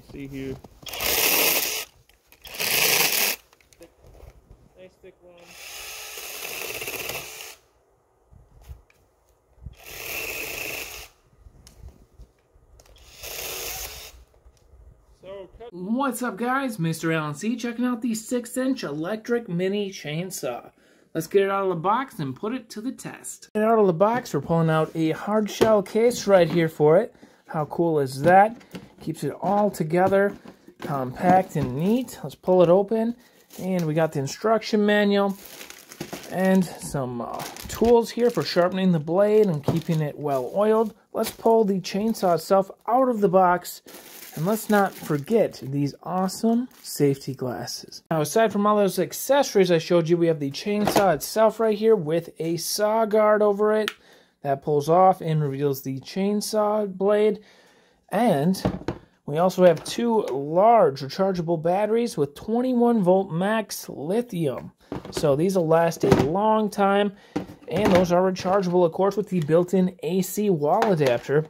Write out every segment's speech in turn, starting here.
can see here. Nice thick one. What's up guys, Mr. Alan C checking out the 6 inch electric mini chainsaw. Let's get it out of the box and put it to the test. Get it out of the box, we're pulling out a hard shell case right here for it. How cool is that? Keeps it all together, compact and neat. Let's pull it open and we got the instruction manual and some uh, tools here for sharpening the blade and keeping it well oiled. Let's pull the chainsaw itself out of the box and let's not forget these awesome safety glasses. Now, aside from all those accessories I showed you, we have the chainsaw itself right here with a saw guard over it that pulls off and reveals the chainsaw blade. And we also have two large rechargeable batteries with 21 volt max lithium. So these will last a long time. And those are rechargeable, of course, with the built-in AC wall adapter.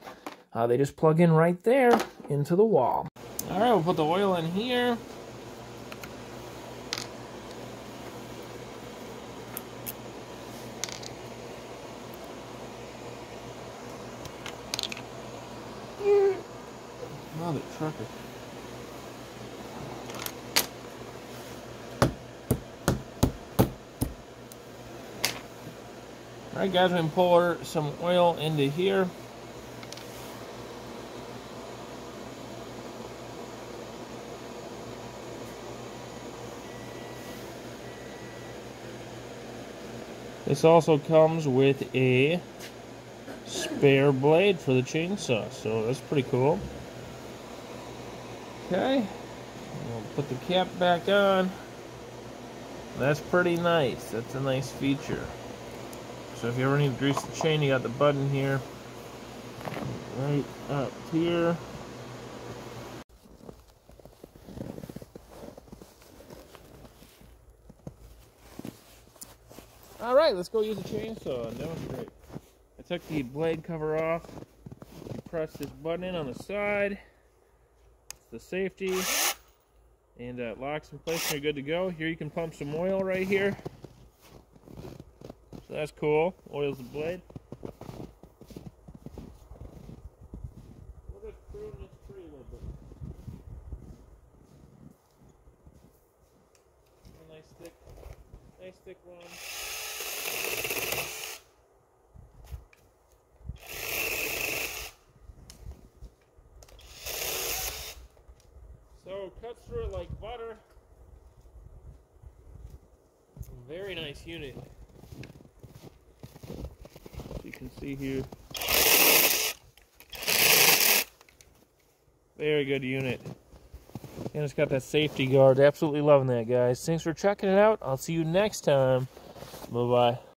Uh, they just plug in right there into the wall. All right, we'll put the oil in here. The trucker. Alright guys, to pour some oil into here. This also comes with a spare blade for the chainsaw, so that's pretty cool. Okay, we'll put the cap back on. That's pretty nice. That's a nice feature. So if you ever need to grease the chain, you got the button here. Right up here. Alright, let's go use the chainsaw and demonstrate. I took the blade cover off. You press this button in on the side. The safety. And uh, locks in place and you're good to go. Here you can pump some oil right here. So that's cool. Oils the blade. Thick one. So cuts through it like butter. Very nice unit. As you can see here. Very good unit. And it's got that safety guard. Absolutely loving that, guys. Thanks for checking it out. I'll see you next time. Bye-bye.